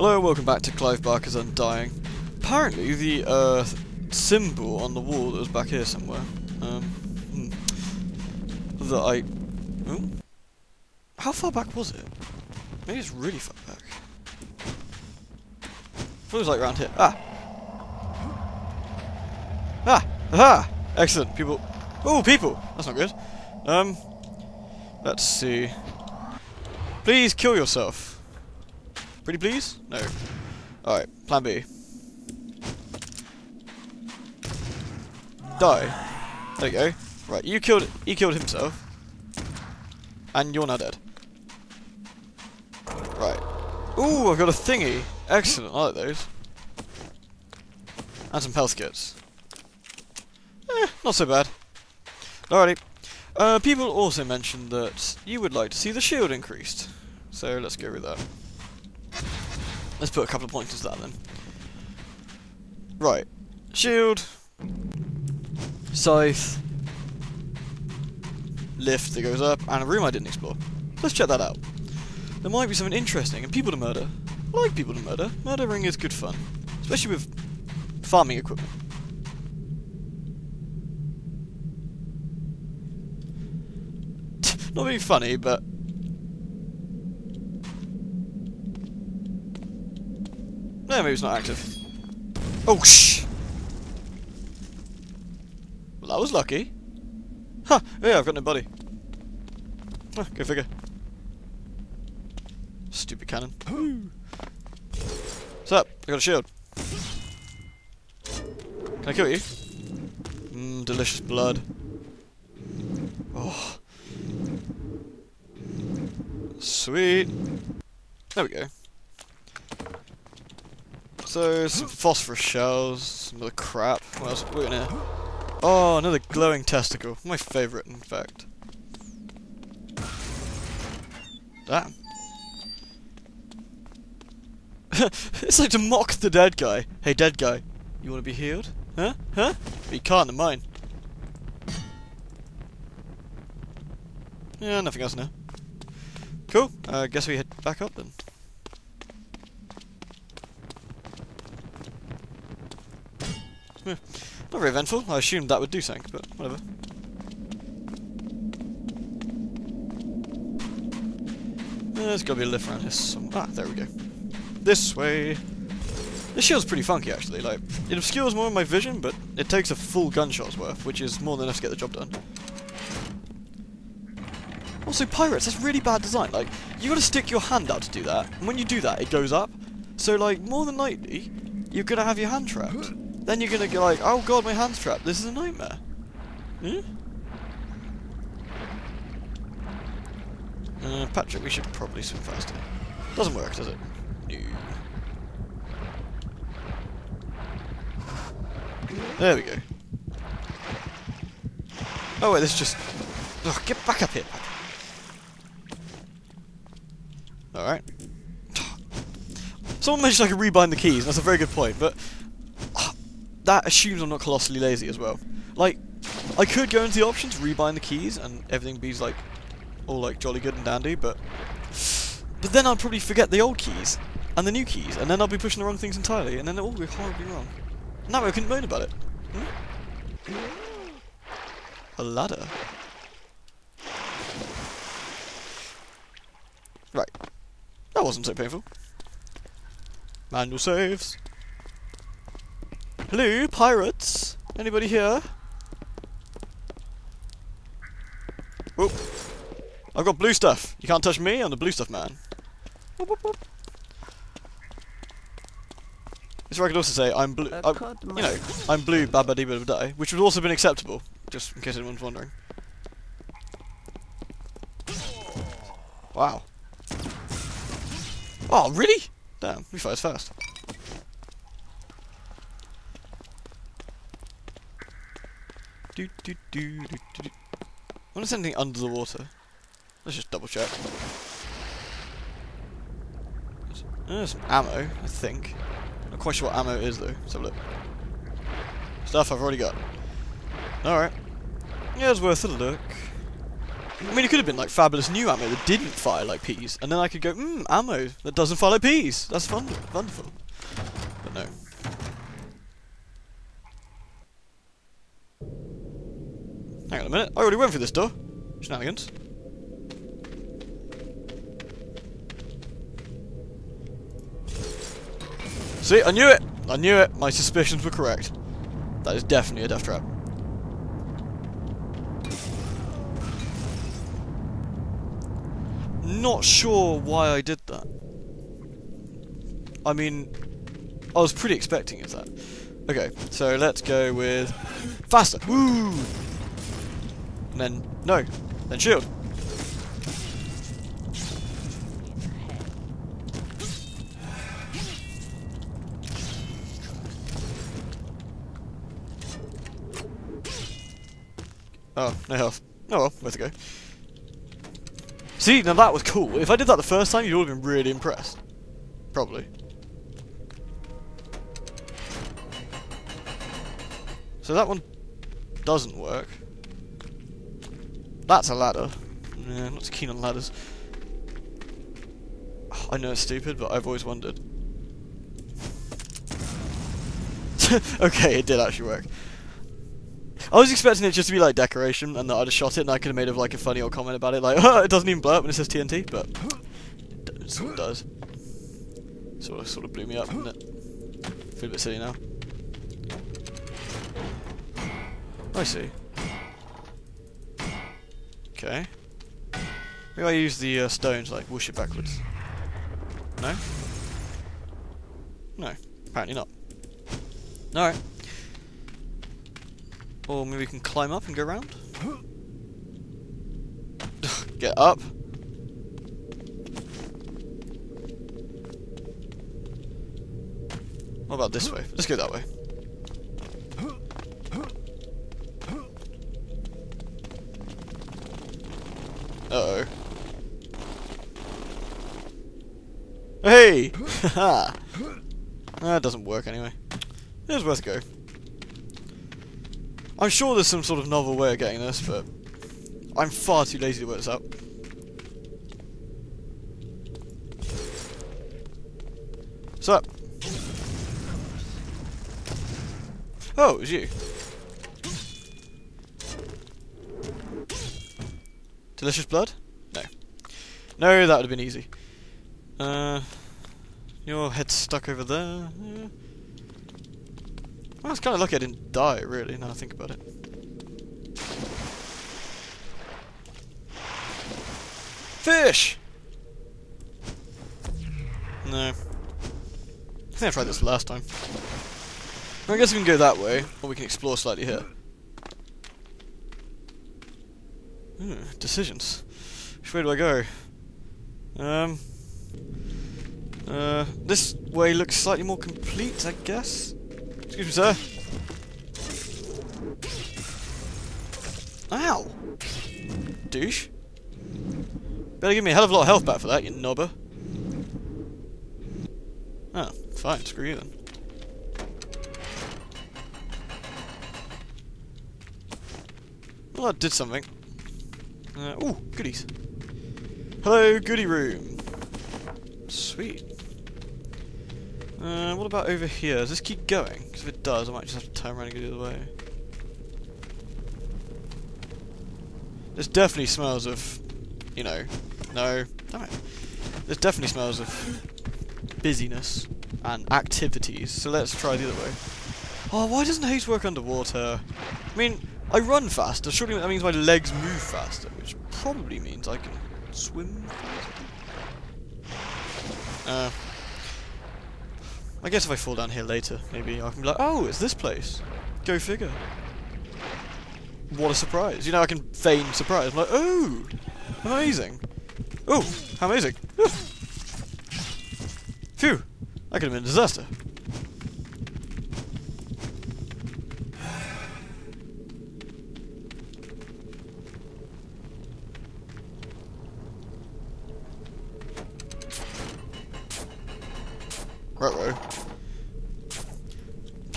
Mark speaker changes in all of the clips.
Speaker 1: Hello, welcome back to Clive Barker's Undying. Apparently, the uh, symbol on the wall that was back here somewhere, um, hmm, that I. Oh? How far back was it? Maybe it's really far back. I it was like around here. Ah! Ah! Aha! Excellent, people. Oh, people! That's not good. Um, let's see. Please kill yourself. Pretty please? No. Alright, plan B. Die. There you go. Right, you killed he killed himself. And you're now dead. Right. Ooh, I've got a thingy. Excellent, I like those. And some health kits. Eh, not so bad. Alrighty. Uh, people also mentioned that you would like to see the shield increased. So let's go with that. Let's put a couple of pointers to that then. Right. Shield. Scythe. Lift that goes up. And a room I didn't explore. Let's check that out. There might be something interesting and people to murder. I like people to murder. Murdering is good fun. Especially with farming equipment. Not being funny, but... No, maybe it's not active. Oh, shh! Well, that was lucky. Huh, yeah, I've got no body. Huh, go figure. Stupid cannon. What's up? I got a shield. Can I kill you? Mmm, delicious blood. Oh. Sweet. There we go. So, some phosphorus shells, some other crap. What else? We're gonna. Oh, another glowing testicle. My favourite, in fact. Damn. it's like to mock the dead guy. Hey, dead guy, you want to be healed? Huh? Huh? But you can't in mine. Yeah, nothing else now. Cool. I uh, guess we head back up then. Yeah. Not very eventful. I assumed that would do something, but whatever. there's got to be a lift around here somewhere. Ah, there we go. This way. This shield's pretty funky, actually. Like, it obscures more of my vision, but it takes a full gunshot's worth, which is more than enough to get the job done. Also, pirates, that's really bad design. Like, you gotta stick your hand out to do that, and when you do that, it goes up. So, like, more than likely, you're gonna have your hand trapped. Then you're gonna go like, oh god, my hand's trapped. This is a nightmare. Hmm? Uh, Patrick, we should probably swim faster. Doesn't work, does it? No. There we go. Oh wait, this is just... Oh, get back up here. Alright. Someone mentioned I could rebind the keys, that's a very good point, but that assumes I'm not colossally lazy as well. Like, I could go into the options, rebind the keys, and everything be like all like jolly good and dandy, but but then I'd probably forget the old keys and the new keys, and then I'll be pushing the wrong things entirely, and then it'll all be horribly wrong. Way I couldn't moan about it. Hmm? A ladder. Right. That wasn't so painful. Manual saves. Hello, pirates? Anybody here? Whoop. I've got blue stuff. You can't touch me, I'm the blue stuff man. Whoop, whoop, I could also say I'm blue. Uh, you know, I'm blue. Baba dee die, which would also have been acceptable, just in case anyone's wondering. Wow. Oh, really? Damn, we fires fast. Do, do, do, do, do, do. I anything under the water. Let's just double check. There's some ammo, I think. Not quite sure what ammo is though. Let's have a look. Stuff I've already got. Alright. Yeah, it's worth a look. I mean, it could have been like fabulous new ammo that didn't fire like peas, and then I could go, mmm, ammo that doesn't fire like peas. That's fun, wonderful. But no. Hang on a minute, I already went through this door. Shenanigans. See, I knew it! I knew it! My suspicions were correct. That is definitely a death trap. Not sure why I did that. I mean, I was pretty expecting it that. Okay, so let's go with faster. Woo! And then no, then shield. Oh, no health. Oh well, where to go. See, now that was cool. If I did that the first time, you'd all have been really impressed. Probably. So that one doesn't work. That's a ladder. Yeah, I'm not too keen on ladders. I know it's stupid, but I've always wondered. okay, it did actually work. I was expecting it just to be like decoration, and that I'd have shot it, and I could have made like a funny old comment about it, like oh, it doesn't even blow up when it says TNT, but it sort of does. Sort of, sort of blew me up, didn't it? Feel a bit silly now. I see. Okay. Maybe I use the uh, stones, like whoosh it backwards. No? No, apparently not. Alright. Or maybe we can climb up and go around? Get up. What about this way? Let's go that way. Uh oh. Hey! That doesn't work anyway. It was worth a go. I'm sure there's some sort of novel way of getting this, but I'm far too lazy to work this out. What's up? Oh, it was you. Delicious blood? No. No, that would have been easy. Uh, your head's stuck over there. Yeah. Well, it's kind of lucky I didn't die, really, now I think about it. Fish! No. I think I tried this last time. I guess we can go that way, or we can explore slightly here. Hmm, decisions. Which way do I go? Um... Uh, this way looks slightly more complete, I guess? Excuse me, sir. Ow! Douche. Better give me a hell of a lot of health back for that, you knobber. Oh, fine, screw you then. Well, that did something. Uh, ooh, goodies. Hello, goodie room. Sweet. Uh, what about over here? Does this keep going? Because if it does, I might just have to turn around and go the other way. This definitely smells of, you know, no, damn it. This definitely smells of busyness and activities. So let's try the other way. Oh, why doesn't haste work underwater? I mean, I run faster. Surely that means my legs move faster, which probably means I can swim faster. Uh, I guess if I fall down here later, maybe I can be like, oh, it's this place. Go figure. What a surprise. You know, I can feign surprise. I'm like, oh, amazing. Oh, how amazing. Phew, that could have been a disaster.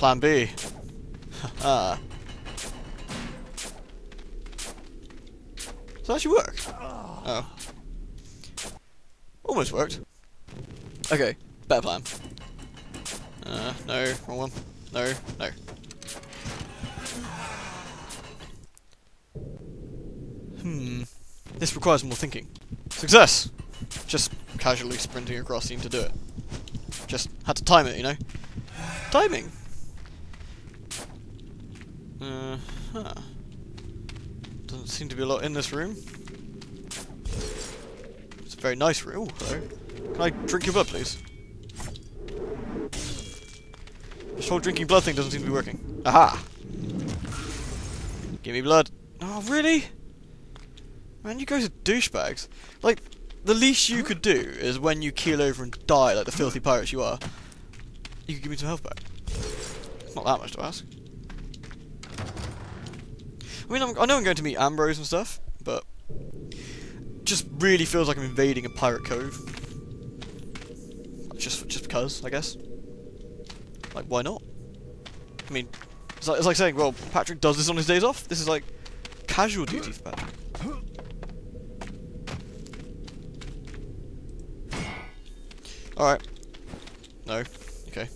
Speaker 1: Plan B. Ah. Does that actually work? Oh. Almost worked. Okay, better plan. Uh, no, wrong one. No, no. Hmm. This requires more thinking. Success! Just casually sprinting across seemed to do it. Just had to time it, you know? Timing! Uh, huh. Doesn't seem to be a lot in this room. It's a very nice room. Ooh, hello. Can I drink your blood, please? This whole drinking blood thing doesn't seem to be working. Aha! Give me blood. Oh, really? Man, you guys are douchebags. Like, the least you could do is when you keel over and die like the filthy pirates you are, you could give me some health back. It's not that much to ask. I mean, I'm, I know I'm going to meet Ambrose and stuff, but just really feels like I'm invading a pirate cove. Just, just because, I guess. Like, why not? I mean, it's like, it's like saying, well, Patrick does this on his days off. This is like casual duty for Patrick. Alright. No. Okay.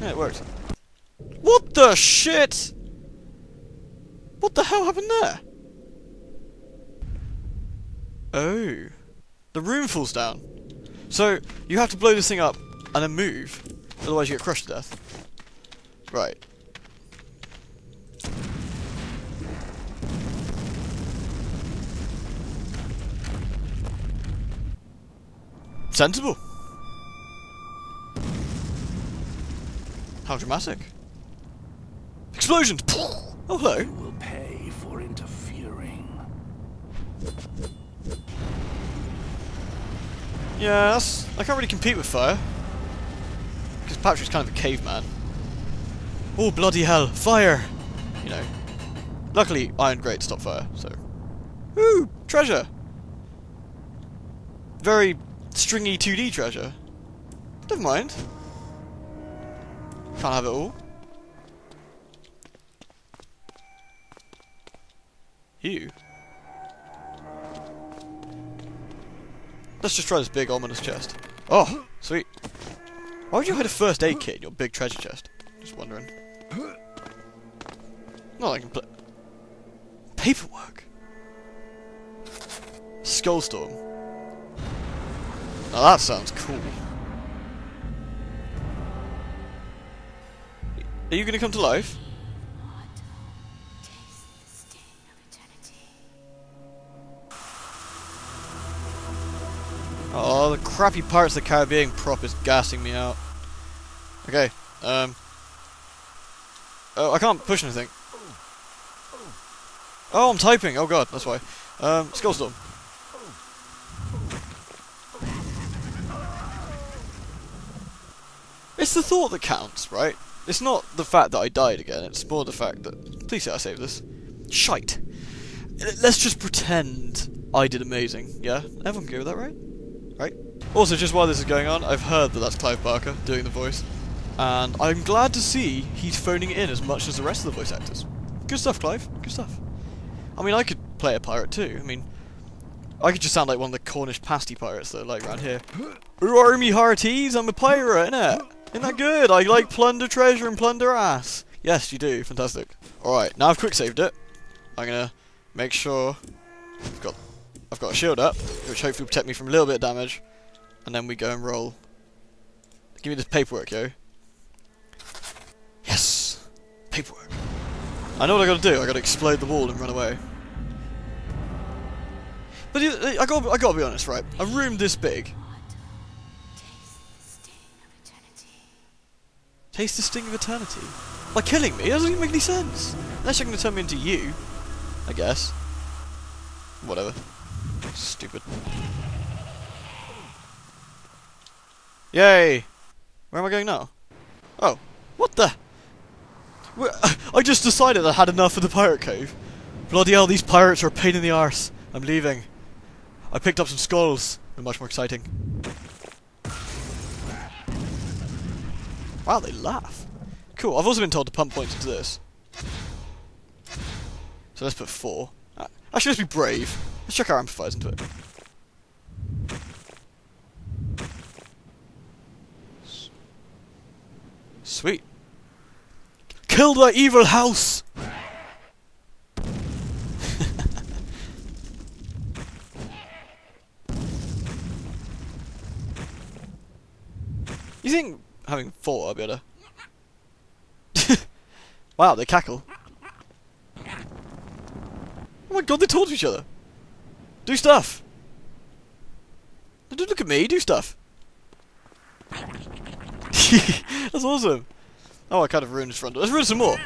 Speaker 1: Yeah, it worked. What the shit? What the hell happened there? Oh. The room falls down. So, you have to blow this thing up and then move. Otherwise you get crushed to death. Right. Sensible. How dramatic. Explosions! Oh, hello.
Speaker 2: You will pay for interfering.
Speaker 1: Yeah, that's, I can't really compete with fire. Because Patrick's kind of a caveman. Oh, bloody hell, fire! You know. Luckily, Iron Grate stopped fire, so. Ooh, treasure! Very stringy 2D treasure. Never mind. Can't have it all. You. Let's just try this big ominous chest. Oh, sweet. Why would you hide a first aid kit in your big treasure chest? Just wondering. Not like I can play. Paperwork. Skullstorm. Now that sounds cool. Are you going to come to life? Crappy Pirates of the Caribbean prop is gassing me out. Okay, um... Oh, I can't push anything. Oh, I'm typing! Oh god, that's why. Um, Skullstorm. It's the thought that counts, right? It's not the fact that I died again, it's more the fact that... Please say I saved this. Shite. Let's just pretend I did amazing, yeah? Everyone go with that, right? Right? Also, just while this is going on, I've heard that that's Clive Barker doing the voice. And I'm glad to see he's phoning in as much as the rest of the voice actors. Good stuff, Clive. Good stuff. I mean, I could play a pirate too. I mean, I could just sound like one of the Cornish pasty pirates that are like around here. Who are me hearties? I'm a pirate, innit? Isn't that good? I like plunder treasure and plunder ass. Yes, you do. Fantastic. Alright, now I've quick saved it. I'm gonna make sure I've got I've got a shield up, which hopefully will protect me from a little bit of damage. And then we go and roll. Give me this paperwork, yo. Yes! Paperwork. I know what I gotta do. I gotta explode the wall and run away. But I gotta, I gotta be honest, right? A room this big. Taste the sting of eternity. By killing me? That doesn't even make any sense. Unless you're gonna turn me into you. I guess. Whatever. Stupid. Yay! Where am I going now? Oh. What the? I just decided I had enough of the pirate cave. Bloody hell, these pirates are a pain in the arse. I'm leaving. I picked up some skulls. They're much more exciting. Wow, they laugh. Cool, I've also been told to pump points into this. So let's put four. Uh, actually, let's be brave. Let's chuck our amplifiers into it. Sweet. Kill the evil house! you think having four I'll be able wow, they cackle. Oh my god, they talk to each other. Do stuff. Look at me, do stuff. That's awesome. Oh, I kind of ruined his front door. Let's ruin some more.